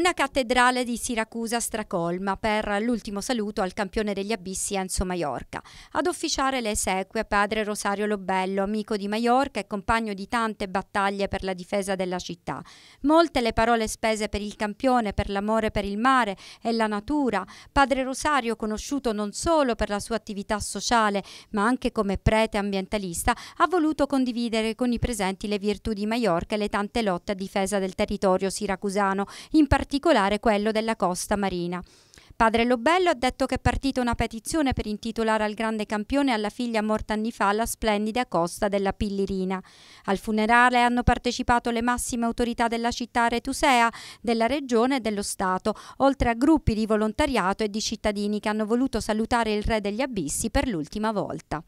Una cattedrale di Siracusa stracolma per l'ultimo saluto al campione degli abissi Enzo Maiorca. Ad officiare le esequie padre Rosario Lobello, amico di Maiorca e compagno di tante battaglie per la difesa della città. Molte le parole spese per il campione, per l'amore per il mare e la natura. Padre Rosario, conosciuto non solo per la sua attività sociale, ma anche come prete ambientalista, ha voluto condividere con i presenti le virtù di Maiorca e le tante lotte a difesa del territorio siracusano, in particolare quello della costa marina. Padre Lobello ha detto che è partita una petizione per intitolare al grande campione alla figlia morta anni fa la splendida costa della Pillirina. Al funerale hanno partecipato le massime autorità della città retusea, della regione e dello Stato, oltre a gruppi di volontariato e di cittadini che hanno voluto salutare il re degli abissi per l'ultima volta.